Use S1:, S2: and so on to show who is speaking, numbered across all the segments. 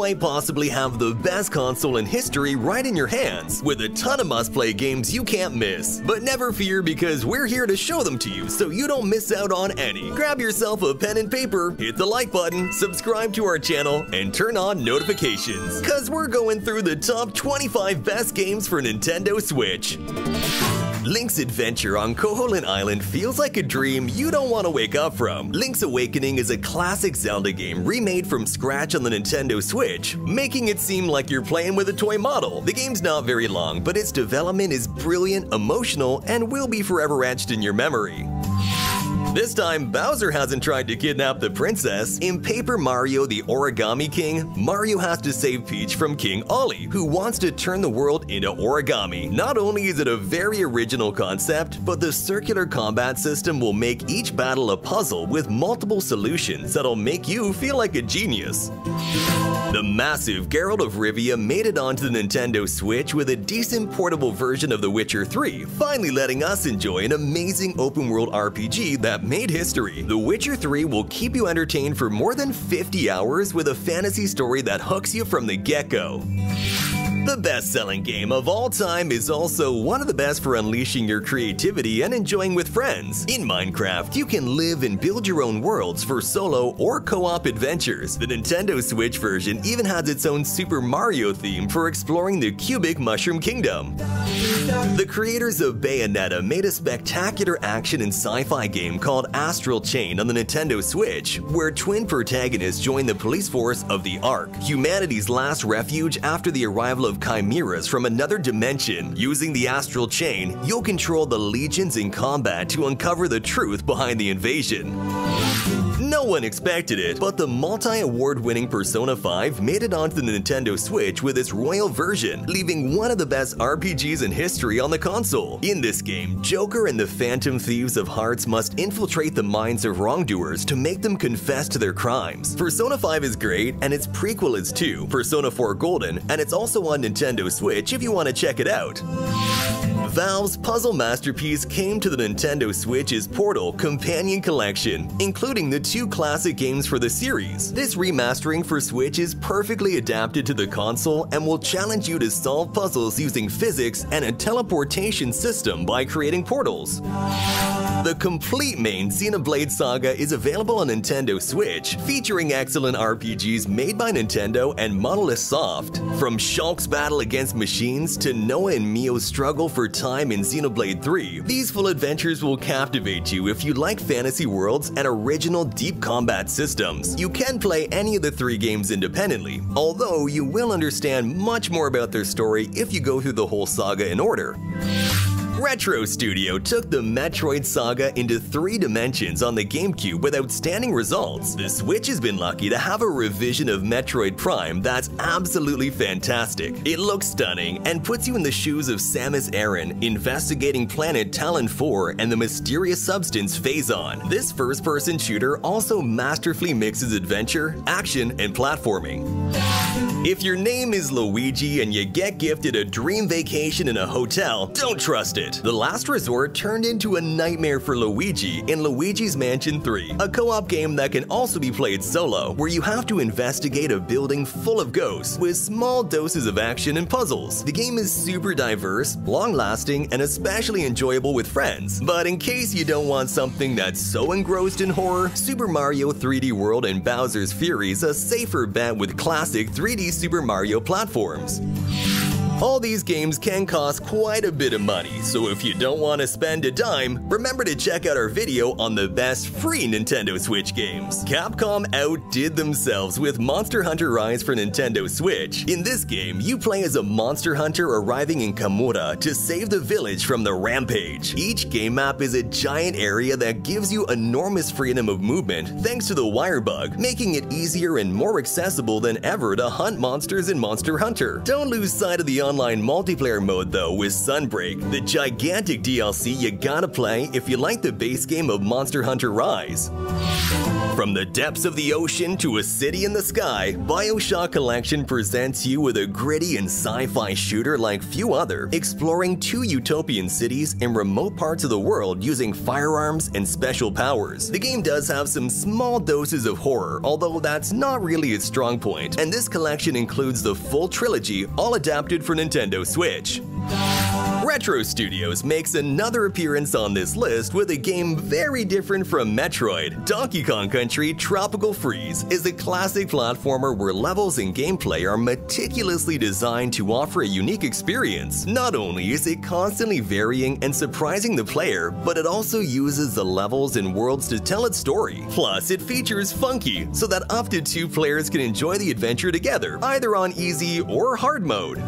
S1: quite possibly have the best console in history right in your hands, with a ton of must-play games you can't miss. But never fear because we're here to show them to you so you don't miss out on any. Grab yourself a pen and paper, hit the like button, subscribe to our channel, and turn on notifications. Cause we're going through the top 25 best games for Nintendo Switch. Link's adventure on Koholint Island feels like a dream you don't want to wake up from. Link's Awakening is a classic Zelda game remade from scratch on the Nintendo Switch, making it seem like you're playing with a toy model. The game's not very long, but its development is brilliant, emotional, and will be forever etched in your memory. This time, Bowser hasn't tried to kidnap the princess. In Paper Mario the Origami King, Mario has to save Peach from King Olly, who wants to turn the world into origami. Not only is it a very original concept, but the circular combat system will make each battle a puzzle with multiple solutions that'll make you feel like a genius. The massive Geralt of Rivia made it onto the Nintendo Switch with a decent portable version of The Witcher 3, finally letting us enjoy an amazing open-world RPG that made history. The Witcher 3 will keep you entertained for more than 50 hours with a fantasy story that hooks you from the get-go. The best-selling game of all time is also one of the best for unleashing your creativity and enjoying with friends. In Minecraft, you can live and build your own worlds for solo or co-op adventures. The Nintendo Switch version even has its own Super Mario theme for exploring the cubic mushroom kingdom. The creators of Bayonetta made a spectacular action and sci-fi game called Astral Chain on the Nintendo Switch, where twin protagonists join the police force of the Ark, humanity's last refuge after the arrival of chimeras from another dimension. Using the Astral Chain, you'll control the legions in combat to uncover the truth behind the invasion. No one expected it, but the multi-award winning Persona 5 made it onto the Nintendo Switch with its royal version, leaving one of the best RPGs in history on the console. In this game, Joker and the Phantom Thieves of Hearts must infiltrate the minds of wrongdoers to make them confess to their crimes. Persona 5 is great, and its prequel is too, Persona 4 Golden, and it's also on Nintendo Switch if you want to check it out. Valve's puzzle masterpiece came to the Nintendo Switch's Portal Companion Collection, including the two classic games for the series. This remastering for Switch is perfectly adapted to the console and will challenge you to solve puzzles using physics and a teleportation system by creating portals. The complete main Xenoblade Saga is available on Nintendo Switch, featuring excellent RPGs made by Nintendo and Monolith Soft. From Shulk's battle against machines to Noah and Mio's struggle for time in Xenoblade 3, these full adventures will captivate you if you like fantasy worlds and original deep combat systems. You can play any of the three games independently, although you will understand much more about their story if you go through the whole saga in order. Retro Studio took the Metroid saga into three dimensions on the GameCube with outstanding results. The Switch has been lucky to have a revision of Metroid Prime that's absolutely fantastic. It looks stunning and puts you in the shoes of Samus Aran investigating planet Tallon 4 and the mysterious substance Phazon. This first-person shooter also masterfully mixes adventure, action, and platforming. If your name is Luigi and you get gifted a dream vacation in a hotel, don't trust it. The Last Resort turned into a nightmare for Luigi in Luigi's Mansion 3, a co-op game that can also be played solo, where you have to investigate a building full of ghosts with small doses of action and puzzles. The game is super diverse, long-lasting, and especially enjoyable with friends. But in case you don't want something that's so engrossed in horror, Super Mario 3D World and Bowser's Fury is a safer bet with classic 3D Super Mario platforms. All these games can cost quite a bit of money, so if you don't want to spend a dime, remember to check out our video on the best free Nintendo Switch games. Capcom outdid themselves with Monster Hunter Rise for Nintendo Switch. In this game, you play as a monster hunter arriving in Kamura to save the village from the rampage. Each game map is a giant area that gives you enormous freedom of movement thanks to the wire bug, making it easier and more accessible than ever to hunt monsters in Monster Hunter. Don't lose sight of the online multiplayer mode though with Sunbreak, the gigantic DLC you gotta play if you like the base game of Monster Hunter Rise. From the depths of the ocean to a city in the sky, Bioshock Collection presents you with a gritty and sci-fi shooter like few other, exploring two utopian cities in remote parts of the world using firearms and special powers. The game does have some small doses of horror, although that's not really its strong point, and this collection includes the full trilogy, all adapted for Nintendo Switch. Retro Studios makes another appearance on this list with a game very different from Metroid. Donkey Kong Country Tropical Freeze is a classic platformer where levels and gameplay are meticulously designed to offer a unique experience. Not only is it constantly varying and surprising the player, but it also uses the levels and worlds to tell its story. Plus, it features Funky, so that up to two players can enjoy the adventure together, either on easy or hard mode.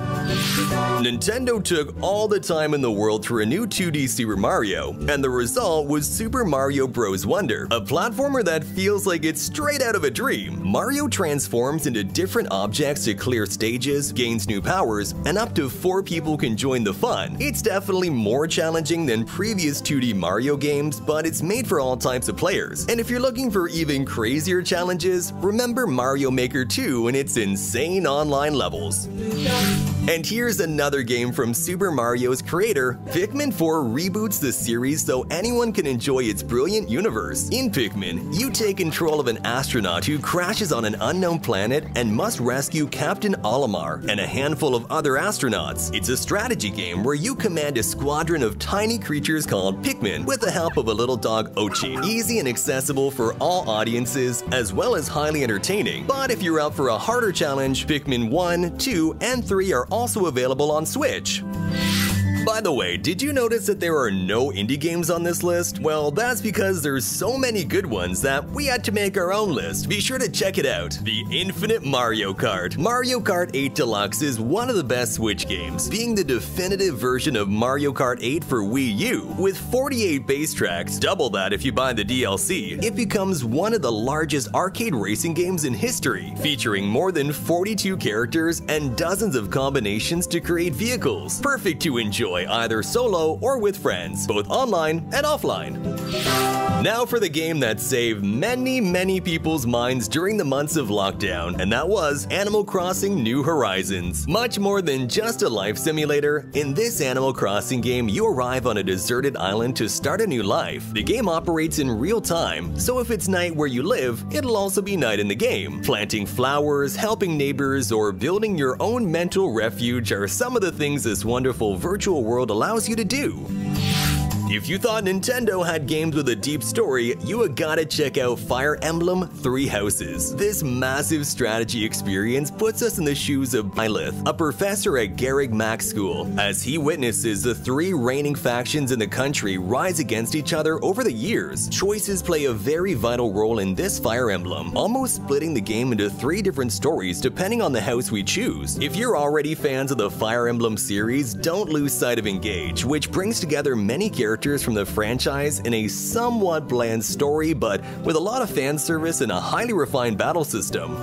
S1: Nintendo took all the time in the world for a new 2D Super Mario, and the result was Super Mario Bros. Wonder, a platformer that feels like it's straight out of a dream. Mario transforms into different objects to clear stages, gains new powers, and up to four people can join the fun. It's definitely more challenging than previous 2D Mario games, but it's made for all types of players. And if you're looking for even crazier challenges, remember Mario Maker 2 and its insane online levels. And here's another game from Super Mario's creator. Pikmin 4 reboots the series so anyone can enjoy its brilliant universe. In Pikmin, you take control of an astronaut who crashes on an unknown planet and must rescue Captain Olimar and a handful of other astronauts. It's a strategy game where you command a squadron of tiny creatures called Pikmin with the help of a little dog Oatchi. Easy and accessible for all audiences, as well as highly entertaining. But if you're up for a harder challenge, Pikmin 1, 2, and 3 are also available on Switch. By the way, did you notice that there are no indie games on this list? Well, that's because there's so many good ones that we had to make our own list. Be sure to check it out. The Infinite Mario Kart. Mario Kart 8 Deluxe is one of the best Switch games, being the definitive version of Mario Kart 8 for Wii U. With 48 base tracks, double that if you buy the DLC, it becomes one of the largest arcade racing games in history, featuring more than 42 characters and dozens of combinations to create vehicles. Perfect to enjoy either solo or with friends, both online and offline. Now for the game that saved many, many people's minds during the months of lockdown, and that was Animal Crossing New Horizons. Much more than just a life simulator, in this Animal Crossing game, you arrive on a deserted island to start a new life. The game operates in real time, so if it's night where you live, it'll also be night in the game. Planting flowers, helping neighbors, or building your own mental refuge are some of the things this wonderful virtual world allows you to do. If you thought Nintendo had games with a deep story, you gotta check out Fire Emblem Three Houses. This massive strategy experience puts us in the shoes of Byleth, a professor at Garreg Mach School, as he witnesses the three reigning factions in the country rise against each other over the years. Choices play a very vital role in this Fire Emblem, almost splitting the game into three different stories depending on the house we choose. If you're already fans of the Fire Emblem series, don't lose sight of Engage, which brings together many characters from the franchise in a somewhat bland story, but with a lot of fan service and a highly refined battle system.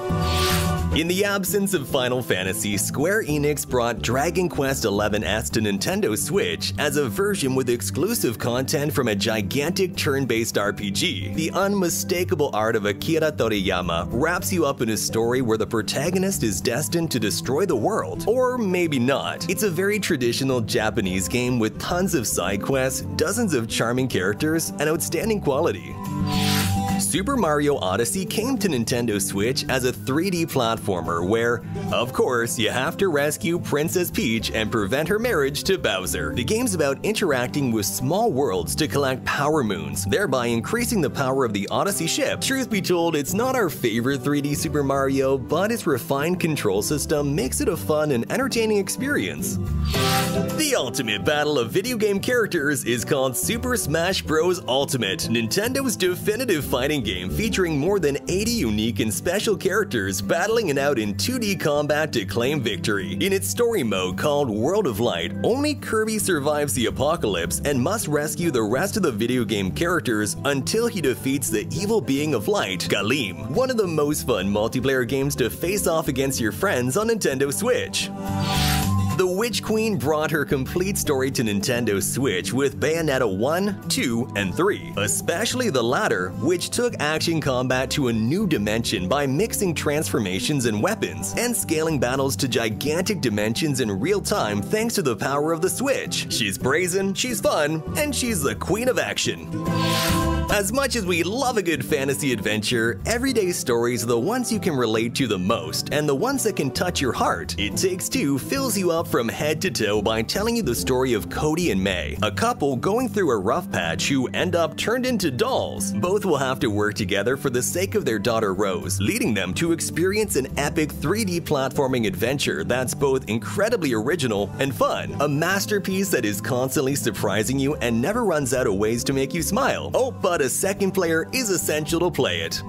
S1: In the absence of Final Fantasy, Square Enix brought Dragon Quest XI-S to Nintendo Switch as a version with exclusive content from a gigantic turn-based RPG. The unmistakable art of Akira Toriyama wraps you up in a story where the protagonist is destined to destroy the world. Or maybe not. It's a very traditional Japanese game with tons of side quests, dozens of charming characters, and outstanding quality. Super Mario Odyssey came to Nintendo Switch as a 3D platformer where, of course, you have to rescue Princess Peach and prevent her marriage to Bowser. The game's about interacting with small worlds to collect power moons, thereby increasing the power of the Odyssey ship. Truth be told, it's not our favorite 3D Super Mario, but its refined control system makes it a fun and entertaining experience. The ultimate battle of video game characters is called Super Smash Bros. Ultimate, Nintendo's definitive fighting game featuring more than 80 unique and special characters battling it out in 2D combat to claim victory. In its story mode called World of Light, only Kirby survives the apocalypse and must rescue the rest of the video game characters until he defeats the evil being of light, Galeem, one of the most fun multiplayer games to face off against your friends on Nintendo Switch. The Witch Queen brought her complete story to Nintendo Switch with Bayonetta 1, 2, and 3, especially the latter, which took action combat to a new dimension by mixing transformations and weapons, and scaling battles to gigantic dimensions in real time thanks to the power of the Switch. She's brazen, she's fun, and she's the queen of action. As much as we love a good fantasy adventure, everyday stories are the ones you can relate to the most and the ones that can touch your heart. It Takes Two fills you up from head to toe by telling you the story of Cody and May, a couple going through a rough patch who end up turned into dolls. Both will have to work together for the sake of their daughter Rose, leading them to experience an epic 3D platforming adventure that's both incredibly original and fun. A masterpiece that is constantly surprising you and never runs out of ways to make you smile. Oh, but a second player is essential to play it.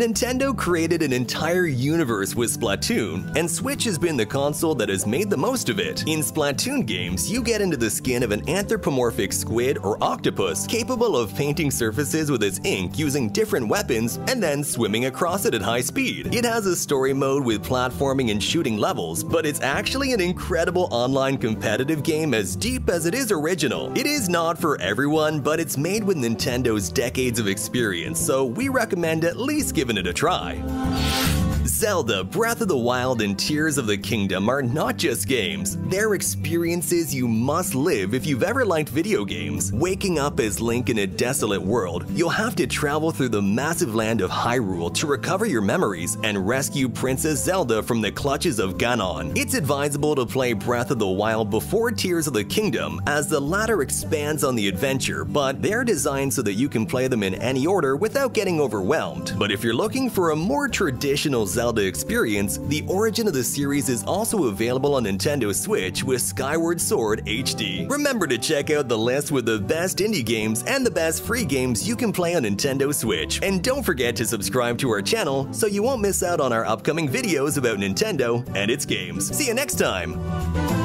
S1: Nintendo created an entire universe with Splatoon, and Switch has been the console that has made the most of it. In Splatoon games, you get into the skin of an anthropomorphic squid or octopus capable of painting surfaces with its ink using different weapons and then swimming across it at high speed. It has a story mode with platforming and shooting levels, but it's actually an incredible online competitive game as deep as it is original. It is not for everyone, but it's made with Nintendo's decades of experience, so we recommend at least giving it a try. Zelda Breath of the Wild and Tears of the Kingdom are not just games, they're experiences you must live if you've ever liked video games. Waking up as Link in a desolate world, you'll have to travel through the massive land of Hyrule to recover your memories and rescue Princess Zelda from the clutches of Ganon. It's advisable to play Breath of the Wild before Tears of the Kingdom, as the latter expands on the adventure, but they're designed so that you can play them in any order without getting overwhelmed. But if you're looking for a more traditional Zelda experience, the origin of the series is also available on Nintendo Switch with Skyward Sword HD. Remember to check out the list with the best indie games and the best free games you can play on Nintendo Switch. And don't forget to subscribe to our channel so you won't miss out on our upcoming videos about Nintendo and its games. See you next time!